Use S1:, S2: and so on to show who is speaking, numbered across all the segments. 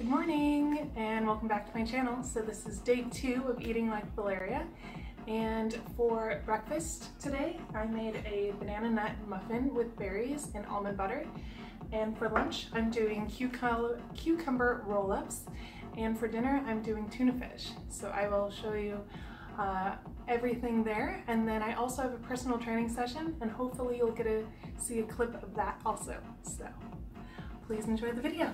S1: Good morning and welcome back to my channel. So this is day two of eating like Valeria and for breakfast today I made a banana nut muffin with berries and almond butter and for lunch I'm doing cucumber, cucumber roll-ups and for dinner I'm doing tuna fish. So I will show you uh, everything there and then I also have a personal training session and hopefully you'll get to see a clip of that also. So please enjoy the video.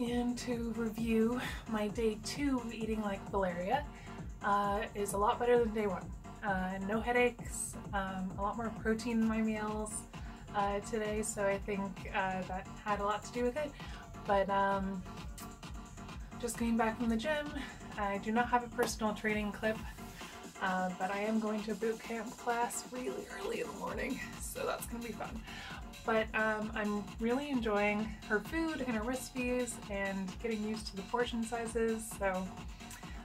S1: And to review my day two of eating like Valeria uh, is a lot better than day one. Uh, no headaches, um, a lot more protein in my meals uh, today, so I think uh, that had a lot to do with it. But um, just getting back from the gym, I do not have a personal training clip, uh, but I am going to boot camp class really early in the morning, so that's going to be fun but um, I'm really enjoying her food and her recipes and getting used to the portion sizes. So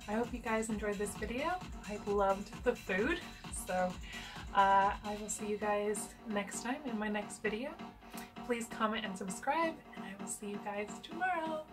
S1: I hope you guys enjoyed this video. I loved the food. So uh, I will see you guys next time in my next video. Please comment and subscribe and I will see you guys tomorrow.